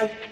Now